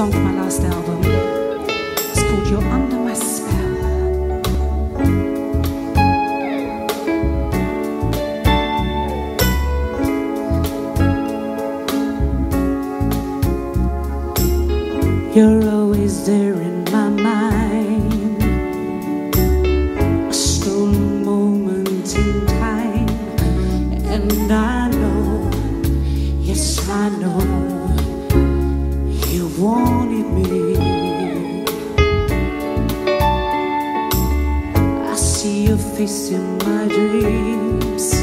song from my last album. It's called You're Under My Spell. You're always there in my mind. A stolen moment in time, and I. me. I see your face in my dreams.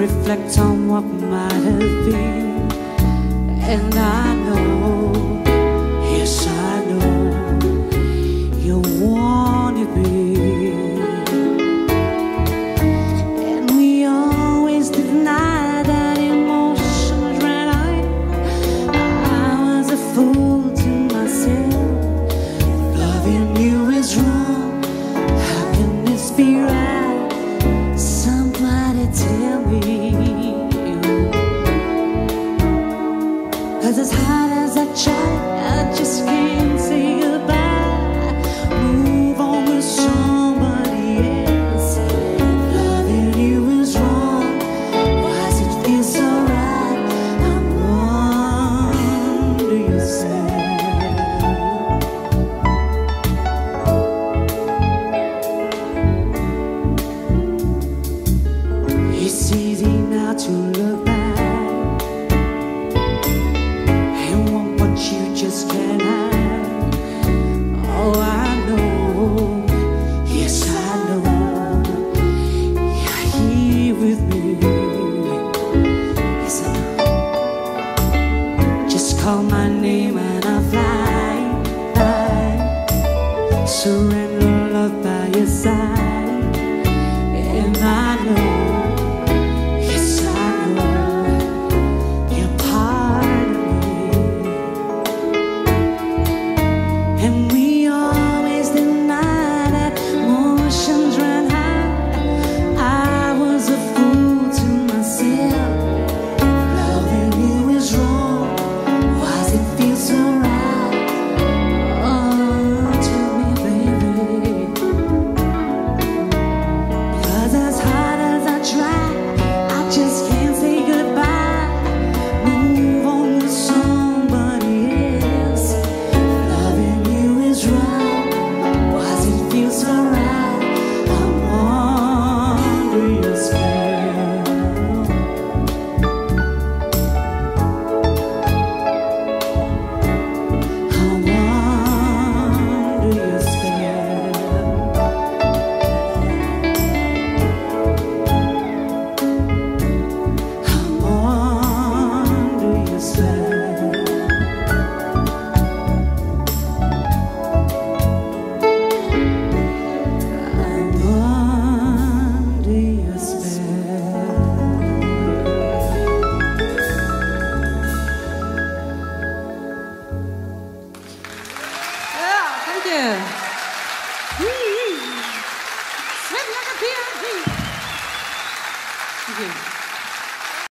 Reflect on what might have been, and I. surrender. Woo!